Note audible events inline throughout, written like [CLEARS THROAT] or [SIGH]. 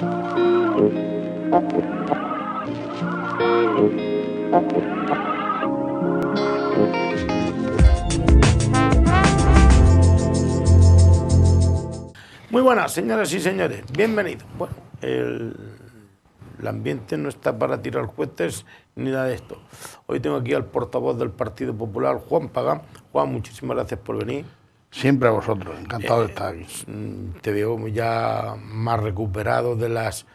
Muy buenas, señoras y señores, bienvenidos. Bueno, el, ambiente no está para tirar cohetes ni nada de esto. Hoy tengo aquí al portavoz del Partido Popular, Juan Pagán. Juan, muchísimas gracias por venir. Siempre a vosotros, encantado de estar aquí. Mm, te veo ya más recuperado de las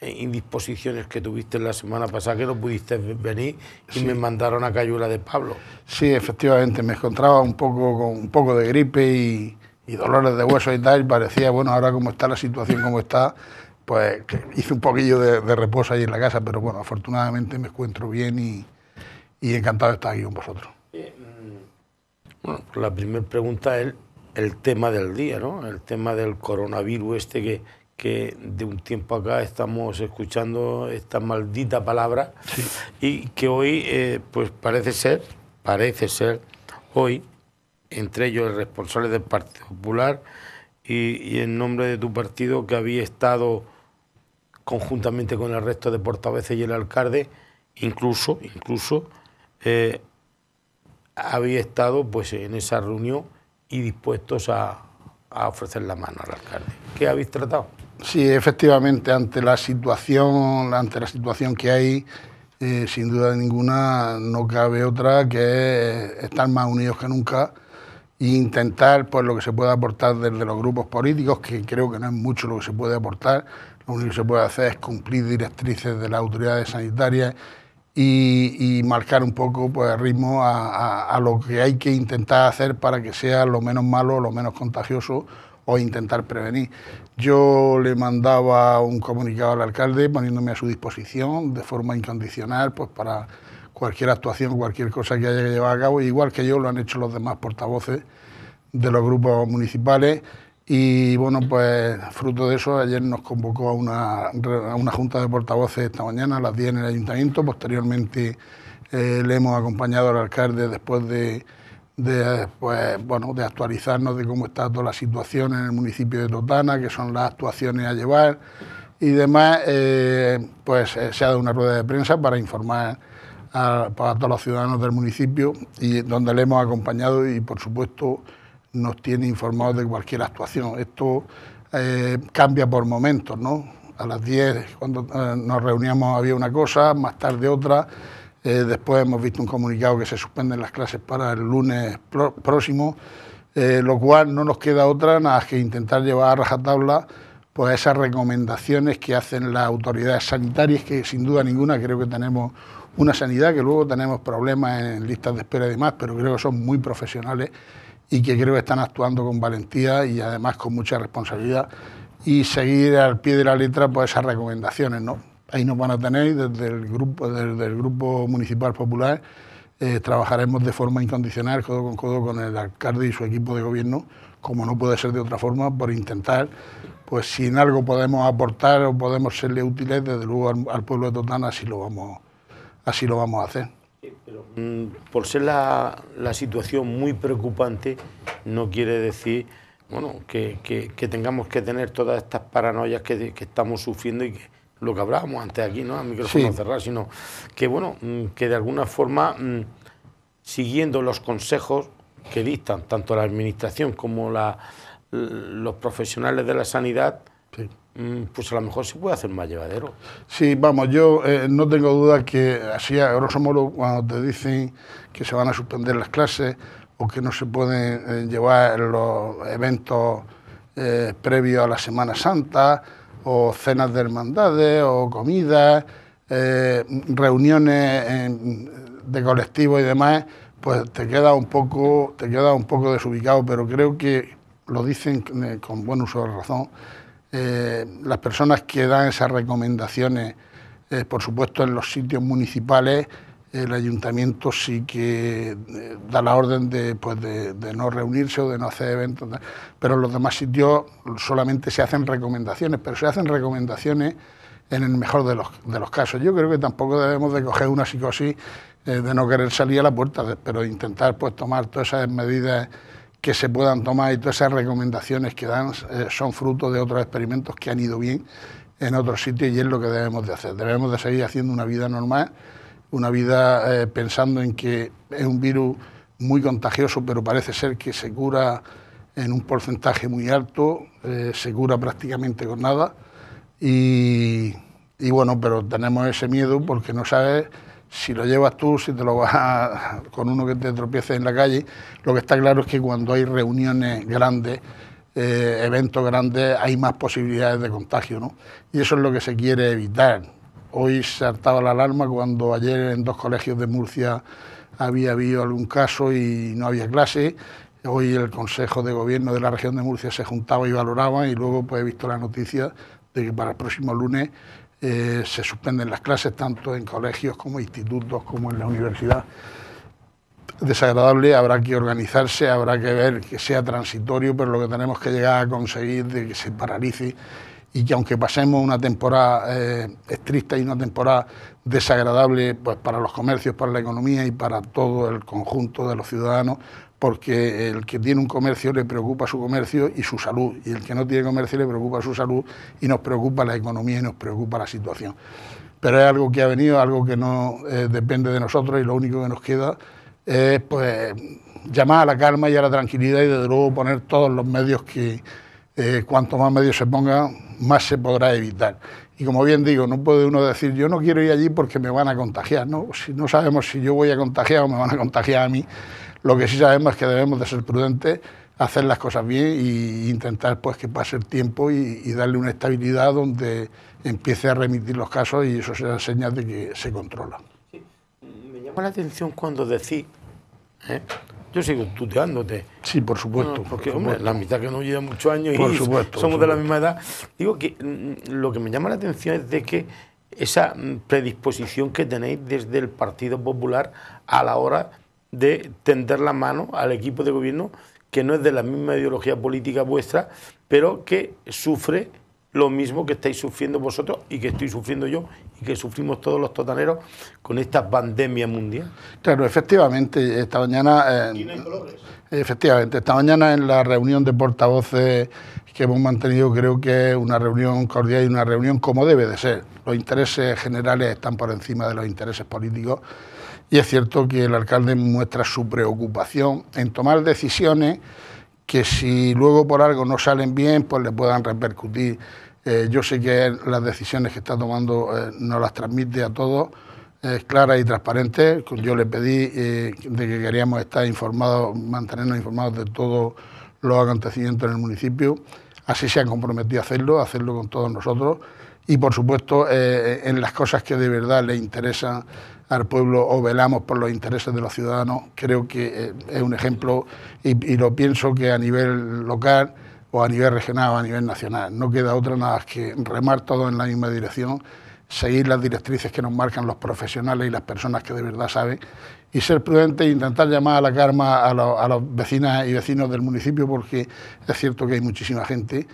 eh, indisposiciones que tuviste la semana pasada, que no pudiste venir y me mandaron a Cayula de Pablo. Sí, efectivamente, me encontraba un poco con un poco de gripe y y dolores de hueso y tal, y parecía, bueno, ahora como está la situación como está, pues hice un poquillo de, reposo ahí en la casa, pero bueno, afortunadamente me encuentro bien y, encantado de estar aquí con vosotros. Eh, bueno, pues la primera pregunta es el tema del día, ¿no? El tema del coronavirus este que, que de un tiempo acá estamos escuchando esta maldita palabra y que hoy, eh, pues parece ser, parece ser, hoy entre ellos el responsable del Partido Popular y, en nombre de tu partido que había estado conjuntamente con el resto de portavoces y el alcalde, incluso, incluso eh, había estado pues en esa reunión y dispuestos a, ofrecer la mano al alcalde. ¿Qué habéis tratado? Sí, efectivamente, ante la situación, ante la situación que hay, eh, sin duda ninguna, no cabe otra que estar más unidos que nunca e intentar pues lo que se puede aportar desde los grupos políticos, que creo que no es mucho lo que se puede aportar, lo único que se puede hacer es cumplir directrices de las autoridades sanitarias y, marcar un poco pues, el ritmo a, lo que hay que intentar hacer para que sea lo menos malo, lo menos contagioso o intentar prevenir. Yo le mandaba un comunicado al alcalde poniéndome a su disposición de forma incondicional pues, para cualquier actuación, cualquier cosa que haya que llevar a cabo, igual que yo lo han hecho los demás portavoces de los grupos municipales. Y bueno, pues fruto de eso, ayer nos convocó a una, a una junta de portavoces esta mañana a las 10 en el ayuntamiento. Posteriormente eh, le hemos acompañado al alcalde después de, de, pues, bueno, de actualizarnos de cómo está toda la situación en el municipio de Totana, que son las actuaciones a llevar y demás. Eh, pues eh, se ha dado una rueda de prensa para informar para todos los ciudadanos del municipio y donde le hemos acompañado y por supuesto nos tiene informados de cualquier actuación. Esto eh, cambia por momentos, ¿no? A las 10 cuando eh, nos reuníamos había una cosa, más tarde otra. Eh, después hemos visto un comunicado que se suspenden las clases para el lunes próximo, lo cual no nos queda otra nada que intentar llevar a rajatabla pues esas recomendaciones que hacen las autoridades sanitarias, que sin duda ninguna creo que tenemos una sanidad que luego tenemos problemas en listas de espera y demás, pero creo que son muy profesionales y que creo que están actuando con valentía y además con mucha responsabilidad y seguir al pie de la letra pues esas recomendaciones, ¿no? Ahí nos van a tener desde el grupo, desde el grupo municipal popular eh, trabajaremos de forma incondicional, codo con codo con el alcalde y su equipo de gobierno, como no puede ser de otra forma, por intentar, pues si en algo podemos aportar o podemos serle útiles, desde luego al, pueblo de Totana así lo vamos así lo vamos a hacer. Mm, por ser la, situación muy preocupante, no quiere decir bueno, que, tengamos que tener todas estas paranoias que, estamos sufriendo y que lo que hablábamos antes aquí, ¿no? A micrófono cerrado, sino que, bueno, mm, que de alguna forma, mm, siguiendo los consejos que dictan tanto la Administración como la, los profesionales de la sanidad, pues a lo mejor se puede hacer más llevadero. Sí, vamos, yo eh, no tengo duda que así a grosso modo cuando te dicen que se van a suspender las clases o que no se pueden eh, llevar los eventos eh, previos a la Semana Santa o cenas de hermandades o comidas, reuniones de colectivos y demás, pues te queda un poco, te queda un poco desubicado, pero creo que lo dicen con buen uso de razón eh, las personas que dan esas recomendaciones, eh, por supuesto en los sitios municipales, el ayuntamiento sí que eh, da la orden de, pues de, no reunirse o de no hacer eventos, pero en los demás sitios solamente se hacen recomendaciones, pero se hacen recomendaciones en el mejor de los, de los casos. Yo creo que tampoco debemos de coger una psicosis de no querer salir a la puerta, pero intentar pues tomar todas esas medidas que se puedan tomar y todas esas recomendaciones que dan eh, son fruto de otros experimentos que han ido bien en otros sitios y es lo que debemos de hacer. Debemos de seguir haciendo una vida normal, una vida eh, pensando en que es un virus muy contagioso, pero parece ser que se cura en un porcentaje muy alto, eh, se cura prácticamente con nada. Y, y, bueno, pero tenemos ese miedo porque no sabes si lo llevas tú, si te lo vas con uno que te tropiece en la calle. Lo que está claro es que cuando hay reuniones grandes, eh, eventos grandes, hay más posibilidades de contagio, ¿no? Y eso es lo que se quiere evitar. Hoy se ha saltado la alarma cuando ayer en dos colegios de Murcia había habido algún caso y no había clase. Hoy el Consejo de Gobierno de la región de Murcia se juntaba y valoraba y luego pues, he visto la noticia de que para el próximo lunes eh, se suspenden las clases tanto en colegios como institutos como en la universidad. Desagradable, habrá que organizarse, habrá que ver que sea transitorio, pero lo que tenemos que llegar a conseguir de que se paralice y que aunque pasemos una temporada eh, estricta y una temporada desagradable pues para los comercios, para la economía y para todo el conjunto de los ciudadanos, porque el que tiene un comercio le preocupa su comercio y su salud, y el que no tiene comercio le preocupa su salud y nos preocupa la economía y nos preocupa la situación. Pero es algo que ha venido, algo que no eh, depende de nosotros y lo único que nos queda es pues, llamar a la calma y a la tranquilidad y desde luego poner todos los medios que eh, cuanto más medios se pongan, más se podrá evitar. Y como bien digo, no puede uno decir yo no quiero ir allí porque me van a contagiar, ¿no? Sabemos si yo voy a contagiar o me van a contagiar a mí, lo que sí sabemos es que debemos de ser prudentes, hacer las cosas bien e intentar pues que pase el tiempo y, darle una estabilidad donde empiece a remitir los casos y eso será señal de que se controla. Me llama la atención cuando decís ¿eh? Yo sigo tuteándote. Sí, por supuesto. porque, hombre, la mitad que no lleva muchos años y somos de la misma edad. Digo que mm, lo que me llama la atención es de que esa mm, predisposición que tenéis desde el Partido Popular a la hora de tender la mano al equipo de gobierno que no es de la misma ideología política vuestra, pero que sufre lo mismo que estáis sufriendo vosotros y que estoy sufriendo yo y que sufrimos todos los totaneros con esta pandemia mundial. Claro, efectivamente, esta mañana... Eh, efectivamente, esta mañana en la reunión de portavoces que hemos mantenido creo que es una reunión cordial y una reunión como debe de ser. Los intereses generales están por encima de los intereses políticos y es cierto que el alcalde muestra su preocupación en tomar decisiones que si luego por algo no salen bien, pues le puedan repercutir. Eh, yo sé que las decisiones que está tomando eh, nos las transmite a todos, es clara y transparente. Yo le pedí eh, de que queríamos estar informados, mantenernos informados de todos los acontecimientos en el municipio. Así se han comprometido a hacerlo, a hacerlo con todos nosotros. Y por supuesto, en las cosas que de verdad le interesan al pueblo o velamos por los intereses de los ciudadanos, creo que eh, es un ejemplo y, lo pienso que a nivel local o a nivel regional o a nivel nacional. No queda otra nada que remar todo en la misma dirección, seguir las directrices que nos marcan los profesionales y las personas que de verdad saben y ser prudente e intentar llamar a la calma a, a las vecinas y vecinos del municipio porque es cierto que hay muchísima gente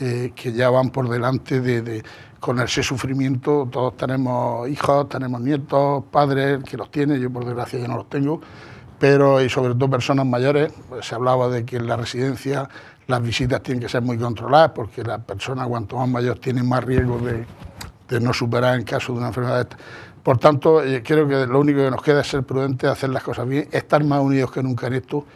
eh, que ya van por delante de, con ese sufrimiento. Todos tenemos hijos, tenemos nietos, padres que los tienen, yo por desgracia ya no los tengo, pero y sobre todo personas mayores. Pues, se hablaba de que en la residencia las visitas tienen que ser muy controladas porque las personas cuanto más mayores tienen más riesgo de, de no superar en caso de una enfermedad. Por tanto, eh, creo que lo único que nos queda es ser prudentes, hacer las cosas bien, estar más unidos que nunca en esto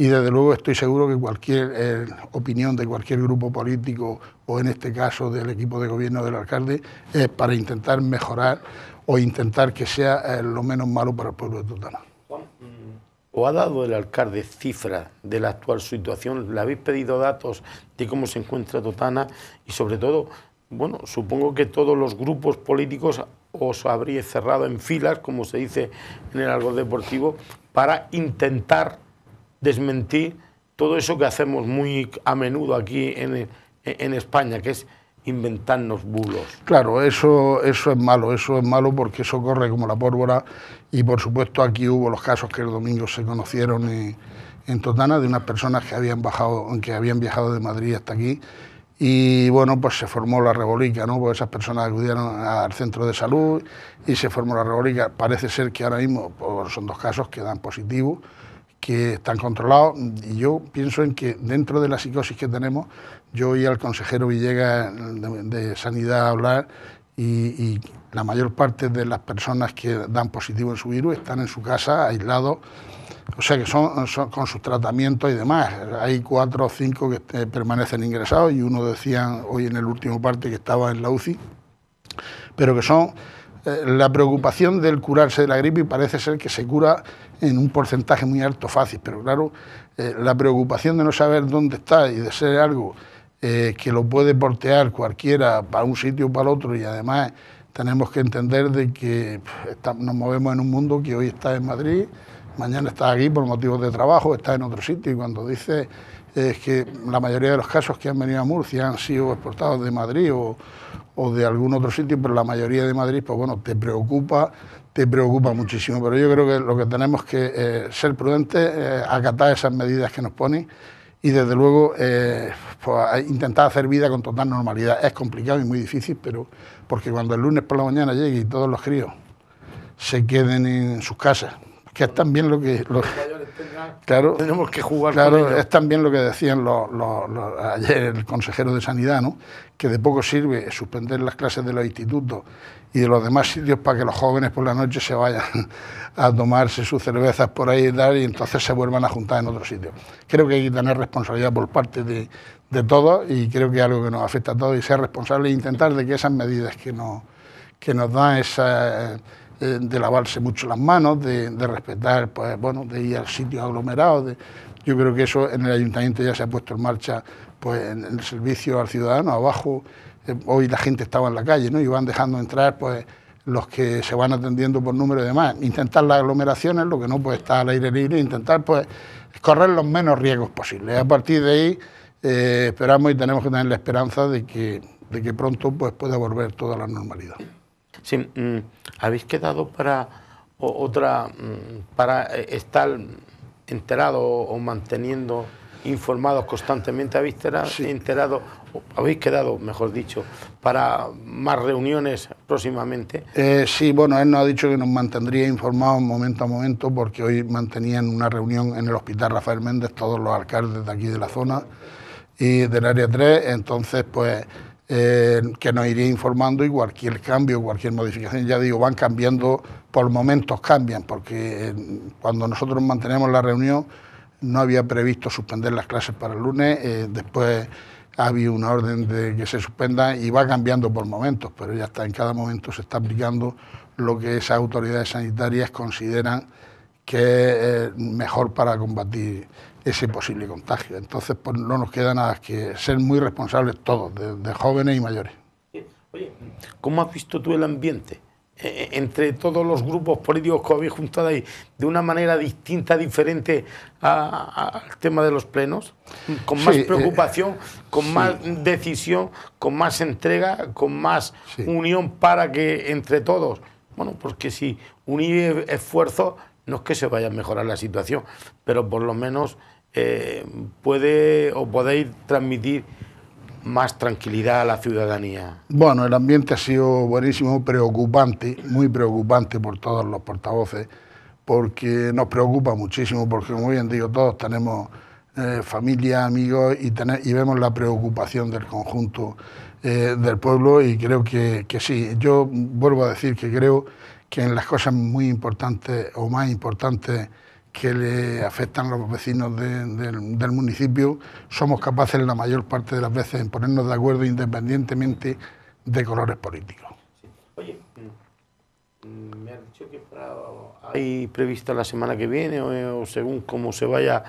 y desde luego estoy seguro que cualquier eh, opinión de cualquier grupo político o en este caso del equipo de gobierno del alcalde es para intentar mejorar o intentar que sea eh, lo menos malo para el pueblo de Totana. ¿O ha dado el alcalde cifras de la actual situación? ¿Le habéis pedido datos de cómo se encuentra Totana? Y sobre todo, bueno, supongo que todos los grupos políticos os habríais cerrado en filas, como se dice en el algo deportivo, para intentar desmentir todo eso que hacemos muy a menudo aquí en, en España, que es inventarnos bulos. Claro, eso, eso es malo, eso es malo porque eso corre como la pólvora y por supuesto aquí hubo los casos que el domingo se conocieron en, en Totana de unas personas que habían, bajado, que habían viajado de Madrid hasta aquí y bueno, pues se formó la rebolica, ¿no? Pues esas personas acudieron al centro de salud y se formó la rebolica. Parece ser que ahora mismo pues son dos casos que dan positivos que están controlados y yo pienso en que dentro de la psicosis que tenemos, yo oí al consejero Villegas de, Sanidad hablar y, la mayor parte de las personas que dan positivo en su virus están en su casa aislados, o sea que son, con sus tratamientos y demás. Hay cuatro o cinco que eh, permanecen ingresados y uno decían hoy en el último parte que estaba en la UCI, pero que son eh, la preocupación del curarse de la gripe parece ser que se cura en un porcentaje muy alto fácil, pero claro, eh, la preocupación de no saber dónde está y de ser algo eh, que lo puede portear cualquiera para un sitio o para otro y además tenemos que entender de que nos movemos en un mundo que hoy está en Madrid, mañana está aquí por motivos de trabajo, está en otro sitio y cuando dice es que la mayoría de los casos que han venido a Murcia han sido exportados de Madrid o, de algún otro sitio, pero la mayoría de Madrid, pues bueno, te preocupa, te preocupa muchísimo. Pero yo creo que lo que tenemos que eh, ser prudentes, eh, acatar esas medidas que nos ponen y desde luego eh, pues, intentar hacer vida con total normalidad. Es complicado y muy difícil, pero porque cuando el lunes por la mañana llegue y todos los críos se queden en sus casas, que es también lo que... claro, tenemos que jugar claro, es también lo que decían los, ayer el consejero de Sanidad, ¿no? que de poco sirve suspender las clases de los institutos y de los demás sitios para que los jóvenes por la noche se vayan [LAUGHS] a tomarse sus cervezas por ahí y tal, y entonces se vuelvan a juntar en otro sitio. Creo que hay que tener responsabilidad por parte de, de todos y creo que es algo que nos afecta a todos y ser responsable e intentar de que esas medidas que nos, que nos dan esa eh, de lavarse mucho las manos, de, respetar, pues bueno, de ir al sitio aglomerado. yo creo que eso en el ayuntamiento ya se ha puesto en marcha, pues en el servicio al ciudadano. Abajo, eh, hoy la gente estaba en la calle, ¿no? Y van dejando entrar, pues los que se van atendiendo por número y demás. Intentar las aglomeraciones, lo que no puede estar al aire libre, intentar, pues, correr los menos riesgos posibles. A partir de ahí eh, esperamos y tenemos que tener la esperanza de que, de que pronto pues, pueda volver toda la normalidad. Sí, mm, ¿habéis quedado para otra, mm, para eh, estar enterado o manteniendo informados constantemente? ¿Habéis enterado, habéis quedado, mejor dicho, para más reuniones próximamente? Eh, sí, bueno, él nos ha dicho que nos mantendría informados momento a momento porque hoy mantenían una reunión en el Hospital Rafael Méndez todos los alcaldes de aquí de la zona y del área 3, entonces pues eh, que nos iría informando y cualquier cambio, cualquier modificación, ya digo, van cambiando, por momentos cambian, porque eh, cuando nosotros mantenemos la reunión no había previsto suspender las clases para el lunes, eh, después ha habido una orden de que se suspenda y va cambiando por momentos, pero ya está, en cada momento se está aplicando lo que esas autoridades sanitarias consideran que es mejor para combatir ese posible contagio. Entonces, pues no nos queda nada que ser muy responsables todos, de, jóvenes y mayores. Oye, ¿cómo has visto tú el ambiente? E, e, entre todos los grupos políticos que habéis juntado ahí, de una manera distinta, diferente al tema de los plenos, con más eh, preocupación, con más decisión, con más entrega, con más unión para que entre todos, bueno, porque si unir esfuerzos no es que se vaya a mejorar la situación, pero por lo menos eh, puede o podéis transmitir más tranquilidad a la ciudadanía? Bueno, el ambiente ha sido buenísimo, preocupante, muy preocupante por todos los portavoces, porque nos preocupa muchísimo, porque como bien digo, todos tenemos eh, familia, amigos y, y, vemos la preocupación del conjunto eh, del pueblo y creo que, que sí, yo vuelvo a decir que creo que en las cosas muy importantes o más importantes que le afectan a los vecinos del municipio, somos capaces la mayor parte de las veces en ponernos de acuerdo independientemente de colores políticos. Oye, mm, me ha dicho que hay prevista la semana que viene o, según cómo se vaya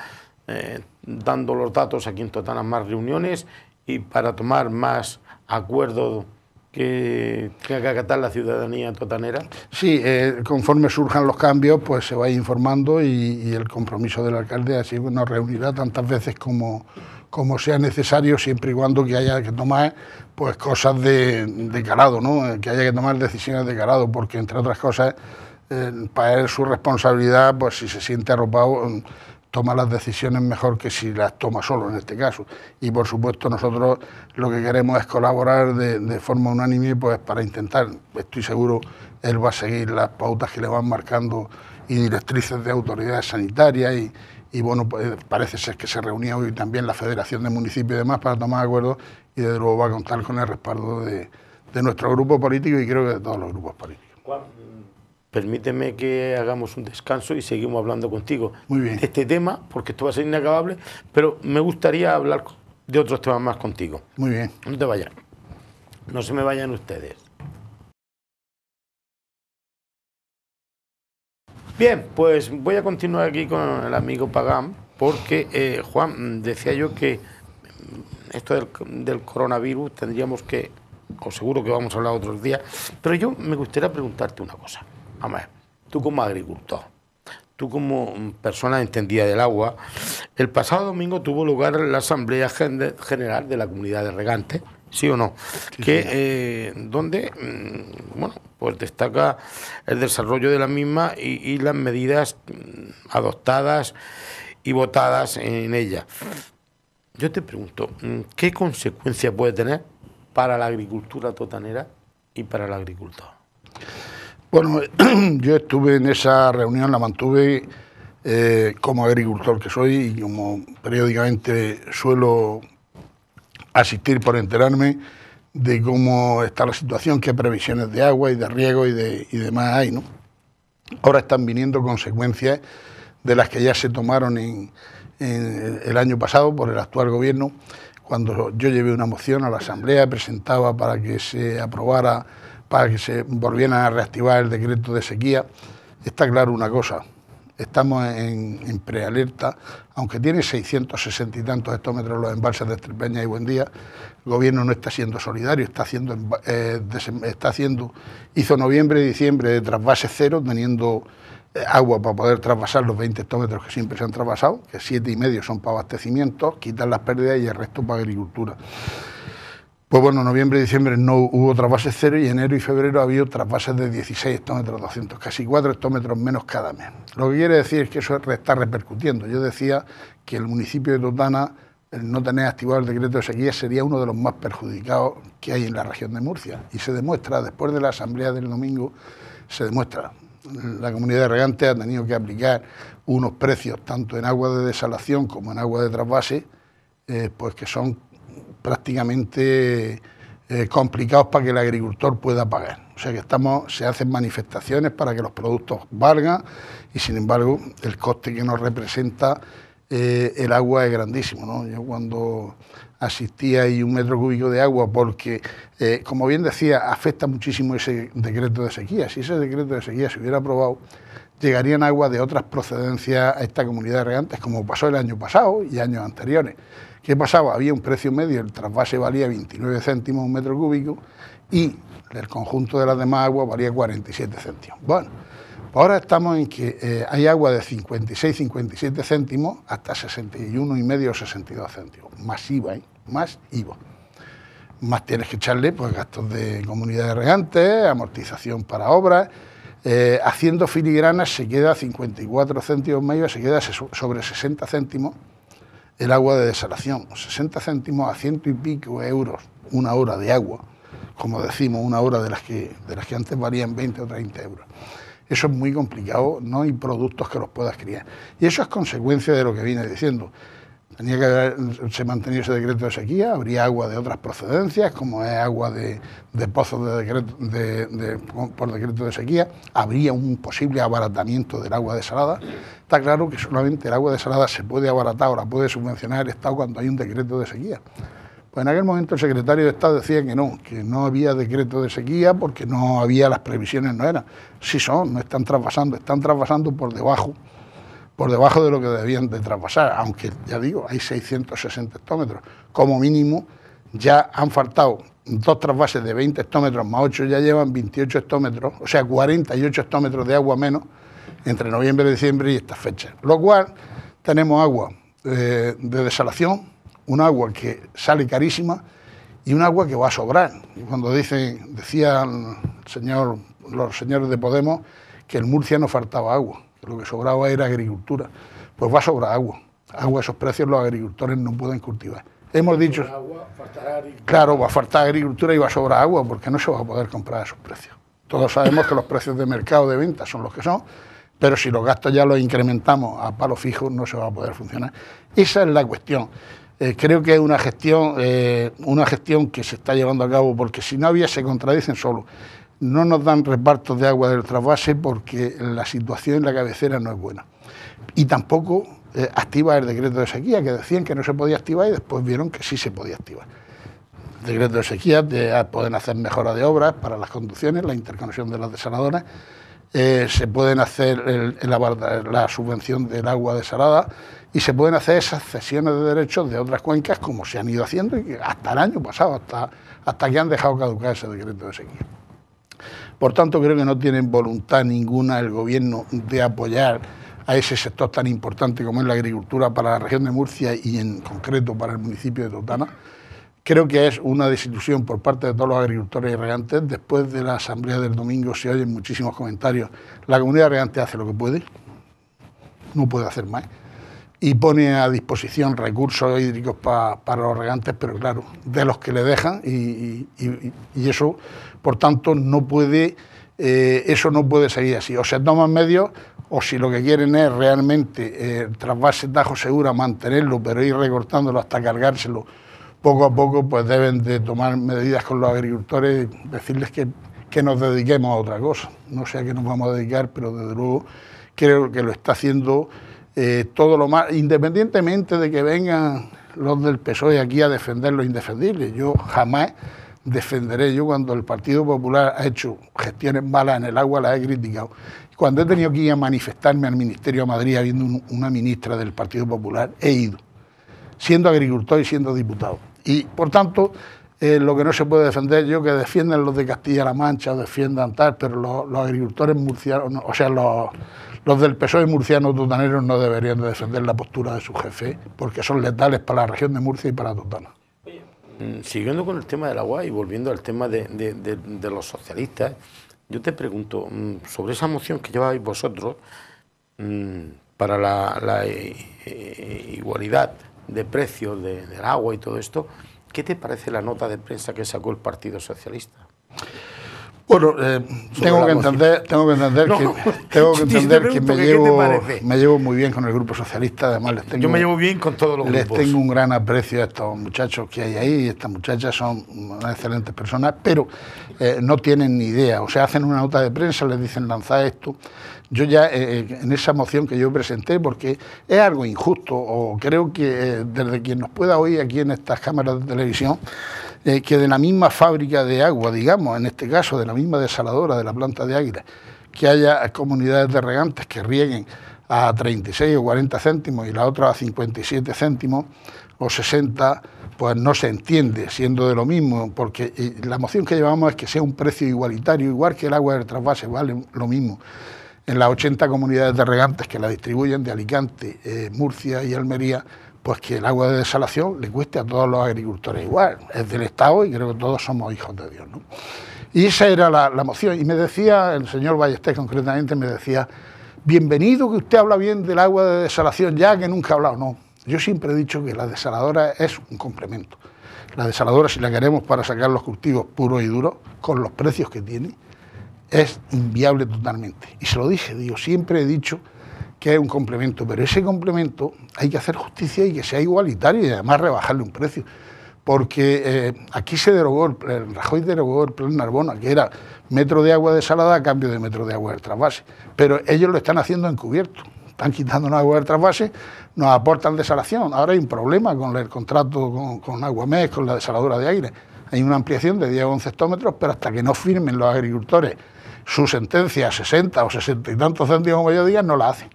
eh, dando los datos aquí en Totana más reuniones y para tomar más acuerdos que tenga que acatar la ciudadanía totanera? Sí, eh, conforme surjan los cambios, pues se va informando y, el compromiso del alcalde así nos reunirá tantas veces como, como sea necesario, siempre y cuando que haya que tomar pues cosas de, de calado, ¿no? que haya que tomar decisiones de calado, porque entre otras cosas, eh, para él su responsabilidad, pues si se siente arropado toma las decisiones mejor que si las toma solo en este caso. Y por supuesto nosotros lo que queremos es colaborar de, forma unánime pues para intentar, estoy seguro, él va a seguir las pautas que le van marcando y directrices de autoridades sanitarias y, bueno, pues parece ser que se reunía hoy también la Federación de Municipios y demás para tomar acuerdos y desde luego va a contar con el respaldo de, nuestro grupo político y creo que de todos los grupos políticos. Permíteme que hagamos un descanso y seguimos hablando contigo Muy bien. de este tema, porque esto va a ser inacabable, pero me gustaría hablar de otros temas más contigo. Muy bien. No te vayas. No se me vayan ustedes. Bien, pues voy a continuar aquí con el amigo Pagán, porque eh, Juan, decía yo que esto del, coronavirus tendríamos que, o seguro que vamos a hablar otros días, pero yo me gustaría preguntarte una cosa. Vamos a ver, tú como agricultor, tú como persona entendida del agua, el pasado domingo tuvo lugar la Asamblea General de la Comunidad de Regantes, ¿sí o no? que, eh, donde, mm, bueno, pues destaca el desarrollo de la misma y, las medidas mm, adoptadas y votadas en ella. Yo te pregunto, mm, ¿qué consecuencias puede tener para la agricultura totanera y para el agricultor? Bueno, [CLEARS THROAT] yo estuve en esa reunión, la mantuve eh, como agricultor que soy y como periódicamente suelo asistir por enterarme de cómo está la situación, qué previsiones de agua y de riego y, de, y demás hay. ¿no? Ahora están viniendo consecuencias de las que ya se tomaron en, el año pasado por el actual gobierno, cuando yo llevé una moción a la Asamblea, presentaba para que se aprobara, para que se volvieran a reactivar el decreto de sequía. Está claro una cosa, estamos en, prealerta, aunque tiene 660 y tantos hectómetros los embalses de Estrepeña y Buendía, el gobierno no está siendo solidario, está haciendo, eh, está haciendo hizo noviembre y diciembre de trasvase cero, teniendo eh, agua para poder trasvasar los 20 hectómetros que siempre se han trasvasado, que siete y medio son para abastecimiento, quitar las pérdidas y el resto para agricultura. Pues bueno, noviembre y diciembre no hubo trasvases cero y enero y febrero había trasvases de 16 hectómetros 200, casi 4 hectómetros menos cada mes. Lo que quiere decir es que eso está repercutiendo. Yo decía que el municipio de Totana, el no tener activado el decreto de sequía, sería uno de los más perjudicados que hay en la región de Murcia. Y se demuestra, después de la asamblea del domingo, se demuestra. La comunidad de regantes ha tenido que aplicar unos precios, tanto en agua de desalación como en agua de trasvase, eh, pues que son prácticamente eh, complicados para que el agricultor pueda pagar. O sea que estamos, se hacen manifestaciones para que los productos valgan y sin embargo el coste que nos representa eh, el agua es grandísimo. Yo cuando asistía ahí un metro cúbico de agua porque, eh, como bien decía, afecta muchísimo ese decreto de sequía. Si ese decreto de sequía se hubiera aprobado, llegarían agua de otras procedencias a esta comunidad de regantes, como pasó el año pasado y años anteriores. ¿Qué pasaba? Había un precio medio, el trasvase valía 29 céntimos un metro cúbico y el conjunto de las demás aguas valía 47 céntimos. Bueno, ahora estamos en que eh, hay agua de 56, 57 céntimos hasta 61 y medio, 62 céntimos. Más IVA, ¿eh? Más IVA. Más tienes que echarle pues, gastos de comunidad de regantes, amortización para obras. Eh, haciendo filigranas se queda 54 céntimos medio, se queda sobre 60 céntimos el agua de desalación, 60 céntimos a ciento y pico euros una hora de agua, como decimos, una hora de las que, de las que antes valían 20 o 30 euros. Eso es muy complicado, no hay productos que los puedas criar. Y eso es consecuencia de lo que vine diciendo. Tenía que haberse mantenido ese decreto de sequía, habría agua de otras procedencias, como es agua de, pozos de decreto, de, por decreto de sequía, habría un posible abaratamiento del agua desalada. Está claro que solamente el agua desalada se puede abaratar o la puede subvencionar el Estado cuando hay un decreto de sequía. Pues en aquel momento el secretario de Estado decía que no, que no había decreto de sequía porque no había las previsiones, no eran. Sí son, no están trasvasando, están trasvasando por debajo por debajo de lo que debían de traspasar, aunque ya digo, hay 660 hectómetros. Como mínimo ya han faltado dos trasvases de 20 hectómetros más 8, ya llevan 28 hectómetros, o sea, 48 hectómetros de agua menos entre noviembre y diciembre y estas fechas. Lo cual tenemos agua eh, de desalación, un agua que sale carísima y un agua que va a sobrar. Y cuando dicen, decían señor, los señores de Podemos que en Murcia no faltaba agua lo que sobraba era agricultura. Pues va a sobrar agua. Agua, esos precios los agricultores no pueden cultivar. Hemos dicho, claro, va a faltar agricultura y va a sobrar agua porque no se va a poder comprar a esos precios. Todos sabemos que los precios de mercado de venta son los que son, pero si los gastos ya los incrementamos a palo fijo no se va a poder funcionar. Esa es la cuestión. Eh, creo que es una gestión, eh, una gestión que se está llevando a cabo porque si no había se contradicen solo. No nos dan repartos de agua del trasvase porque la situación en la cabecera no es buena. Y tampoco eh, activa el decreto de sequía, que decían que no se podía activar y después vieron que sí se podía activar. El decreto de sequía pueden hacer mejora de obras para las conducciones, la interconexión de las desaladoras, eh, se pueden hacer la subvención del agua desalada y se pueden hacer esas cesiones de derechos de otras cuencas como se han ido haciendo y hasta el año pasado, hasta, hasta que han dejado caducar ese decreto de sequía. Por tanto, creo que no tienen voluntad ninguna el gobierno de apoyar a ese sector tan importante como es la agricultura para la región de Murcia y en concreto para el municipio de Totana. Creo que es una desilusión por parte de todos los agricultores y regantes. Después de la asamblea del domingo se oyen muchísimos comentarios. La comunidad regante hace lo que puede, no puede hacer más. Y pone a disposición recursos hídricos para los regantes, pero claro, de los que le dejan y, eso, por tanto, no puede, eh, eso no puede seguir así. O se toman medios o si lo que quieren es realmente eh, trasvase Tajo Segura, mantenerlo, pero ir recortándolo hasta cargárselo poco a poco pues deben de tomar medidas con los agricultores y decirles que, nos dediquemos a otra cosa. No sé a qué nos vamos a dedicar, pero desde luego creo que lo está haciendo eh, todo lo más, independientemente de que vengan los del PSOE aquí a defender lo indefendible. Yo jamás defenderé, yo cuando el Partido Popular ha hecho gestiones malas en el agua las he criticado. Cuando he tenido que ir a manifestarme al Ministerio de Madrid habiendo una ministra del Partido Popular, he ido, siendo agricultor y siendo diputado. Y por tanto, eh, lo que no se puede defender, yo que defienden los de Castilla-La Mancha defiendan tal, pero los, agricultores murcianos, o sea, los, los del PSOE murcianos tutaneros no deberían de defender la postura de su jefe, porque son letales para la región de Murcia y para Tutana. Mm, siguiendo con el tema del agua y volviendo al tema de, los socialistas, yo te pregunto, mm, sobre esa moción que lleváis vosotros mm, para la, eh, igualdad de precios del agua y todo esto, ¿qué te parece la nota de prensa que sacó el Partido Socialista? Bueno, eh, tengo, que entender, tengo que entender que, [LAUGHS] tengo que, entender que me, llevo, me llevo muy bien con el Grupo Socialista, además les tengo... Yo me llevo bien con todos los les tengo un gran aprecio a estos muchachos que hay ahí, estas muchachas son excelentes personas, pero eh, no tienen ni idea, o sea, hacen una nota de prensa, les dicen lanzar esto, yo ya eh, en esa moción que yo presenté, porque es algo injusto, o creo que desde quien nos pueda oír aquí en estas cámaras de televisión, eh, que de la misma fábrica de agua, digamos, en este caso de la misma desaladora de la planta de Águila, que haya comunidades de regantes que rieguen a 36 o 40 céntimos y la otra a 57 céntimos o 60, pues no se entiende siendo de lo mismo, porque eh, la moción que llevamos es que sea un precio igualitario, igual que el agua del trasvase vale lo mismo en las 80 comunidades de regantes que la distribuyen de Alicante, eh, Murcia y Almería, pues que el agua de desalación le cueste a todos los agricultores igual. Es del Estado y creo que todos somos hijos de Dios. ¿no? Y esa era la, moción. Y me decía, el señor Ballester concretamente, me decía, bienvenido que usted habla bien del agua de desalación, ya que nunca ha hablado. No, yo siempre he dicho que la desaladora es un complemento. La desaladora, si la queremos para sacar los cultivos puros y duros, con los precios que tiene, es inviable totalmente. Y se lo dije, digo, siempre he dicho que es un complemento, pero ese complemento hay que hacer justicia y que sea igualitario y además rebajarle un precio. Porque eh, aquí se derogó, el, Rajoy derogó el plan Narbona, que era metro de agua desalada a cambio de metro de agua del trasvase. Pero ellos lo están haciendo encubierto. Están quitando agua del trasvase, nos aportan desalación. Ahora hay un problema con el contrato con, con Aguamés, con la desaladora de aire. Hay una ampliación de 10 o 11 hectómetros, pero hasta que no firmen los agricultores su sentencia a 60 o 60 y tantos céntimos como yo diga, no la hacen.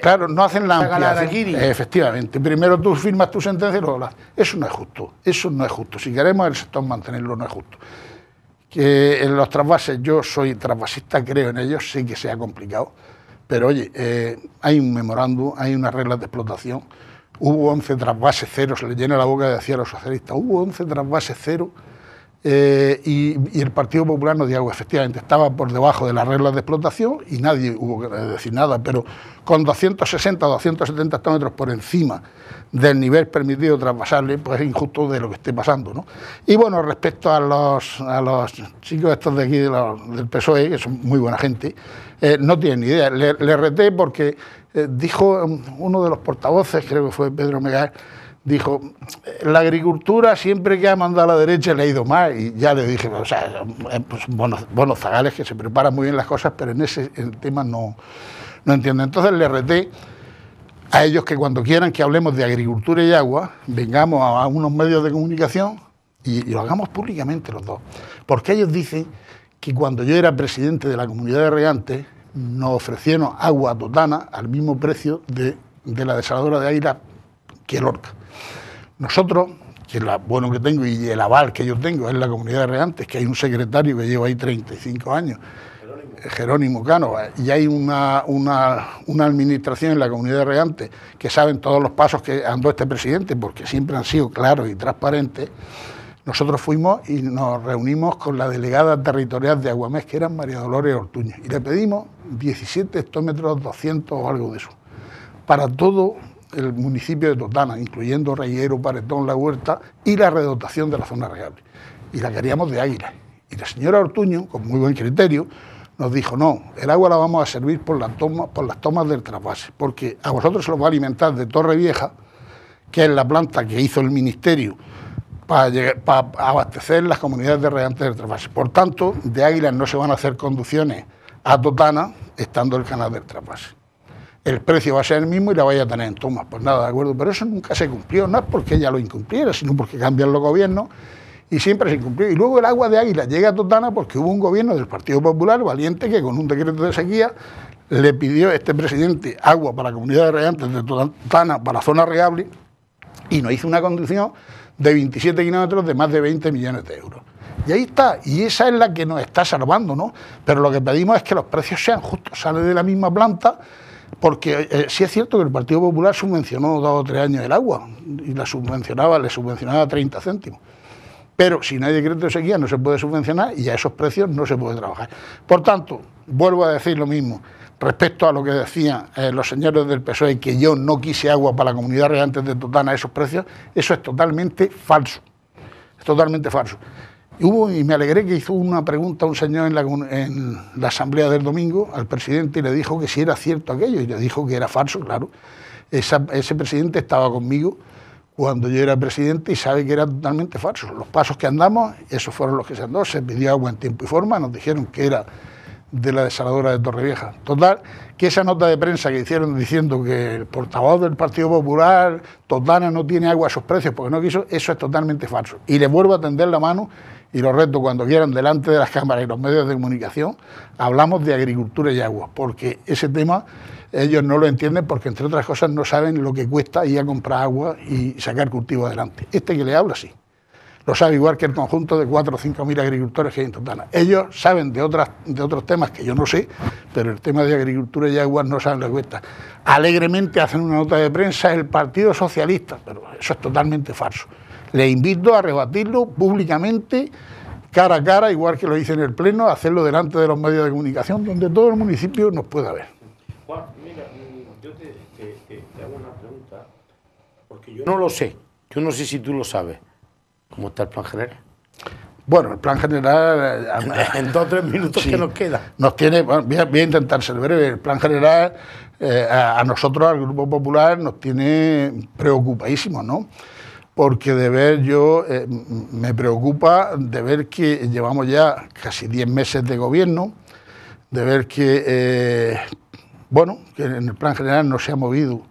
Claro, no hacen la ampliación. Efectivamente. Primero tú firmas tu sentencia y luego la... Eso no es justo. Eso no es justo. Si queremos el sector mantenerlo, no es justo. Que en los trasvases, yo soy trasvasista, creo en ellos, sé que sea complicado. Pero oye, eh, hay un memorándum, hay unas reglas de explotación. Hubo 11 trasvases cero, se le llena la boca de decir a los socialistas, hubo 11 trasvases cero eh, y, el Partido Popular nos dijo, efectivamente, estaba por debajo de las reglas de explotación y nadie hubo que decir nada, pero con 260 o 270 hectómetros por encima del nivel permitido traspasarle, pues es injusto de lo que esté pasando. ¿no? Y bueno, respecto a los, a los chicos estos de aquí del PSOE, que son muy buena gente, eh, no tienen ni idea. Le, reté porque eh, dijo uno de los portavoces, creo que fue Pedro Megal, dijo, la agricultura siempre que ha mandado a la derecha le ha ido mal, y ya le dije, o sea, eh, pues, buenos, zagales que se preparan muy bien las cosas, pero en ese tema no, no entienden. Entonces le reté a ellos que cuando quieran que hablemos de agricultura y agua, vengamos a, unos medios de comunicación y, lo hagamos públicamente los dos. Porque ellos dicen que cuando yo era presidente de la comunidad de regantes, nos ofrecieron agua totana al mismo precio de, de la desaladora de Aira que Lorca. Nosotros, que lo bueno que tengo y el aval que yo tengo es la comunidad de regantes, que hay un secretario que lleva ahí 35 años, Jerónimo. Cano, y hay una, una, administración en la comunidad de regantes que saben todos los pasos que andó este presidente, porque siempre han sido claros y transparentes, nosotros fuimos y nos reunimos con la delegada territorial de Aguamés, que era María Dolores Ortuño, y le pedimos 17 hectómetros, 200 o algo de eso, para todo el municipio de Totana, incluyendo Reyero, Paretón, La Huerta y la redotación de la zona regable. Y la queríamos de Águila. Y la señora Ortuño, con muy buen criterio, nos dijo, no, el agua la vamos a servir por, las tomas del trasvase, porque a vosotros se lo va a alimentar de Torre Vieja, que es la planta que hizo el Ministerio para, para abastecer las comunidades de regantes del trasvase. Por tanto, de Águila no se van a hacer conducciones a Totana estando el canal del trasvase el precio va a ser el mismo y la vaya a tener en tomas. Pues nada, de acuerdo, pero eso nunca se cumplió, no es porque ella lo incumpliera, sino porque cambian los gobiernos y siempre se incumplió. Y luego el agua de Águila llega a Totana porque hubo un gobierno del Partido Popular valiente que con un decreto de sequía le pidió a este presidente agua para la comunidad de regantes de Totana, para zona regable, y nos hizo una condición de 27 kilómetros de más de 20 millones de euros. Y ahí está, y esa es la que nos está salvando, ¿no? Pero lo que pedimos es que los precios sean justos, sale de la misma planta porque eh, sí es cierto que el Partido Popular subvencionó dos o tres años el agua y la subvencionaba, le subvencionaba 30 céntimos. Pero si no hay decreto de sequía no se puede subvencionar y a esos precios no se puede trabajar. Por tanto, vuelvo a decir lo mismo. Respecto a lo que decían eh, los señores del PSOE, que yo no quise agua para la comunidad real de Totana a esos precios, eso es totalmente falso. Es totalmente falso. Y, me alegré que hizo una pregunta un señor en la, asamblea del domingo al presidente y le dijo que si era cierto aquello y le dijo que era falso, claro. ese presidente estaba conmigo cuando yo era presidente y sabe que era totalmente falso. Los pasos que andamos, esos fueron los que se andó, se pidió agua en tiempo y forma, nos dijeron que era de la desaladora de Torrevieja. Total, que esa nota de prensa que hicieron diciendo que el portavoz del Partido Popular, Totana, no tiene agua a esos precios porque no quiso, eso es totalmente falso. Y le vuelvo a tender la mano y los reto cuando quieran delante de las cámaras y los medios de comunicación, hablamos de agricultura y agua, porque ese tema ellos no lo entienden porque, entre otras cosas, no saben lo que cuesta ir a comprar agua y sacar cultivo adelante. Este que le habla, sí. Lo sabe igual que el conjunto de 4 o 5 mil agricultores que hay en Totana. Ellos saben de, otras, de otros temas que yo no sé, pero el tema de agricultura y agua no saben lo que cuesta. Alegremente hacen una nota de prensa el Partido Socialista, pero eso es totalmente falso. Le invito a rebatirlo públicamente, cara a cara, igual que lo hice en el Pleno, a hacerlo delante de los medios de comunicación, donde todo el municipio nos pueda ver. Juan, mira, yo te, hago una pregunta, porque yo no lo sé, yo no sé si tú lo sabes. ¿Cómo está el plan general? Bueno, el plan general... Eh, [LAUGHS] en dos o tres minutos que nos queda. Nos tiene, voy, a, intentar ser breve, el plan general eh, a, nosotros, al Grupo Popular, nos tiene preocupadísimos, ¿no? Porque de ver yo, eh, me preocupa de ver que llevamos ya casi 10 meses de gobierno, de ver que, eh, bueno, que en el plan general no se ha movido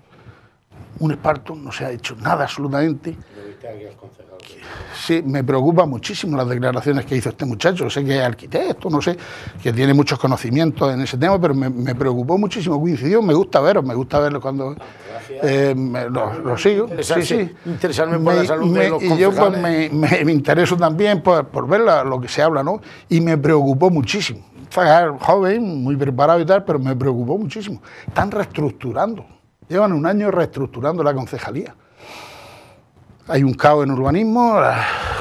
un esparto, no se ha hecho nada absolutamente. Sí, me preocupa muchísimo las declaraciones que hizo este muchacho. Sé que es arquitecto, no sé, que tiene muchos conocimientos en ese tema, pero me, preocupó muchísimo. Coincidió, me gusta verlo, me gusta verlo cuando eh, lo, sigo. Sí, sí. Interesarme por la salud de los Y yo pues, me, me, intereso también por, por ver lo que se habla, ¿no? Y me preocupó muchísimo. Fue joven, muy preparado y tal, pero me preocupó muchísimo. Están reestructurando. Llevan un año reestructurando la concejalía hay un caos en urbanismo,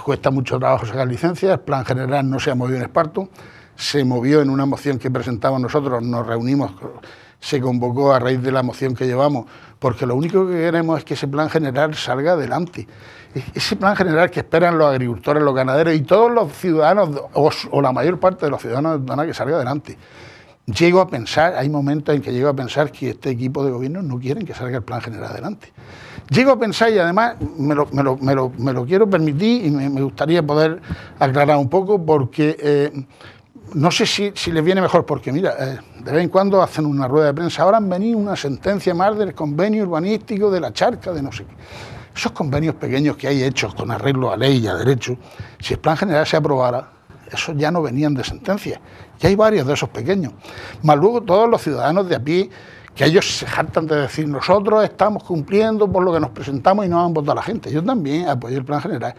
cuesta mucho trabajo sacar licencias, el plan general no se ha movido en Esparto, se movió en una moción que presentamos nosotros, nos reunimos, se convocó a raíz de la moción que llevamos, porque lo único que queremos es que ese plan general salga adelante. Ese plan general que esperan los agricultores, los ganaderos y todos los ciudadanos, o, la mayor parte de los ciudadanos de que salga adelante. Llego a pensar, hay momentos en que llego a pensar que este equipo de gobierno no quieren que salga el plan general adelante. Llego a pensar y además me lo, quiero permitir y me, gustaría poder aclarar un poco porque eh, no sé si, les viene mejor, porque mira, eh, de vez en cuando hacen una rueda de prensa, ahora han venido una sentencia más del convenio urbanístico de la charca, de no sé qué. Esos convenios pequeños que hay hechos con arreglo a ley y a derecho, si el plan general se aprobara, esos ya no venían de sentencia. Ya hay varios de esos pequeños. Más luego todos los ciudadanos de a pie que ellos se hartan de decir nosotros estamos cumpliendo por lo que nos presentamos y no han votado la gente. Yo también apoyé el plan general.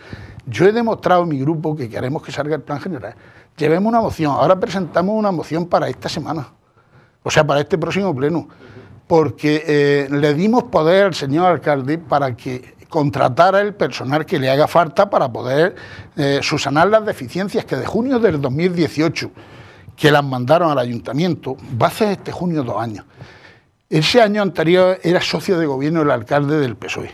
Yo he demostrado en mi grupo que queremos que salga el plan general. Llevemos una moción, ahora presentamos una moción para esta semana, o sea, para este próximo pleno, porque eh, le dimos poder al señor alcalde para que contratara el personal que le haga falta para poder eh, subsanar las deficiencias que de junio del 2018, que las mandaron al ayuntamiento, va a ser este junio dos años. Ese año anterior era socio de gobierno el alcalde del PSOE.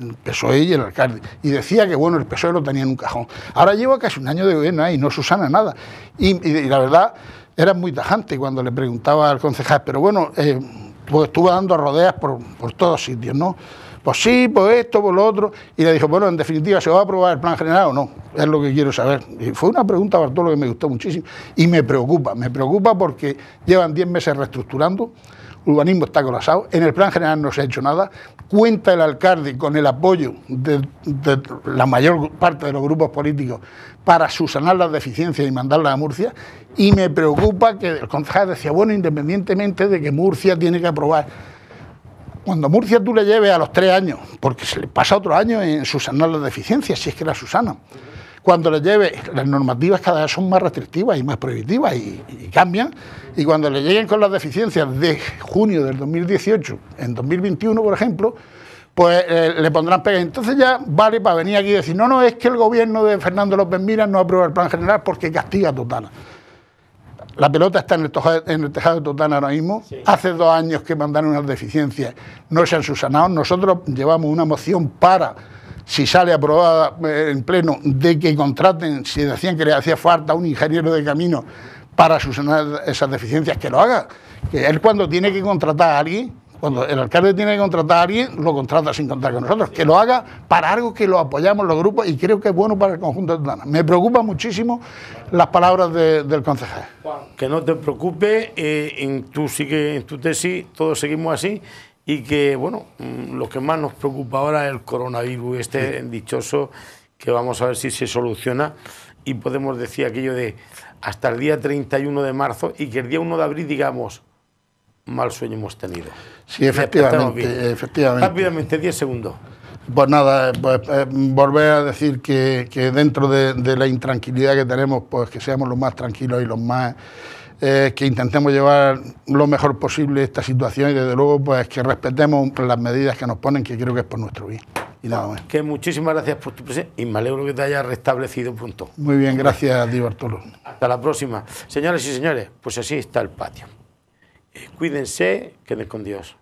El PSOE y el alcalde. Y decía que bueno, el PSOE lo tenía en un cajón. Ahora lleva casi un año de gobierno ahí, no Susana nada. Y, la verdad, era muy tajante cuando le preguntaba al concejal, pero bueno, eh, pues estuvo dando rodeas por, por todos sitios, ¿no? Pues sí, pues esto, pues lo otro. Y le dijo, bueno, en definitiva, ¿se va a aprobar el plan general o no? Es lo que quiero saber. Fue una pregunta, Bartolo, que me gustó muchísimo. Y me preocupa, me preocupa porque llevan 10 meses reestructurando urbanismo está colapsado, en el plan general no se ha hecho nada, cuenta el alcalde con el apoyo de, la mayor parte de los grupos políticos para subsanar las deficiencias y mandarlas a Murcia, y me preocupa que el concejal decía, bueno, independientemente de que Murcia tiene que aprobar, cuando Murcia tú le lleves a los tres años, porque se le pasa otro año en subsanar las deficiencias, si es que la susana, cuando le lleve, las normativas cada vez son más restrictivas y más prohibitivas y, cambian, y cuando le lleguen con las deficiencias de junio del 2018 en 2021, por ejemplo, pues eh, le pondrán pega. Entonces ya vale para venir aquí y decir, no, no, es que el gobierno de Fernando López Miras no aprueba el plan general porque castiga a Totana. La pelota está en el, tejado, de Totana ahora mismo. Hace dos años que mandaron unas deficiencias, no se han subsanado. Nosotros llevamos una moción para si sale aprobada eh, en pleno, de que contraten, si decían que le hacía falta un ingeniero de camino para solucionar esas deficiencias, que lo haga. Que él cuando tiene que contratar a alguien, cuando el alcalde tiene que contratar a alguien, lo contrata sin contar con nosotros. Que lo haga para algo que lo apoyamos los grupos y creo que es bueno para el conjunto de Tutana. Me preocupa muchísimo las palabras del concejal. Que no te preocupes, eh, en, tu, en tu tesis todos seguimos así y que, bueno, mm, lo que más nos preocupa ahora es el coronavirus, este dichoso, que vamos a ver si se soluciona y podemos decir aquello de hasta el día 31 de marzo y que el día 1 de abril digamos, mal sueño hemos tenido. Sí, efectivamente, efectivamente. Rápidamente, 10 segundos. Pues nada, pues, eh, volver a decir que, que dentro de, de, la intranquilidad que tenemos, pues que seamos los más tranquilos y los más eh, que intentemos llevar lo mejor posible esta situación y desde luego pues que respetemos las medidas que nos ponen, que creo que es por nuestro bien. Y nada más. Que muchísimas gracias por tu presencia y me alegro que te haya restablecido punto. Muy bien, gracias ti Bartolo. Hasta la próxima. Señoras y señores, pues así está el patio. Eh, cuídense, queden con Dios.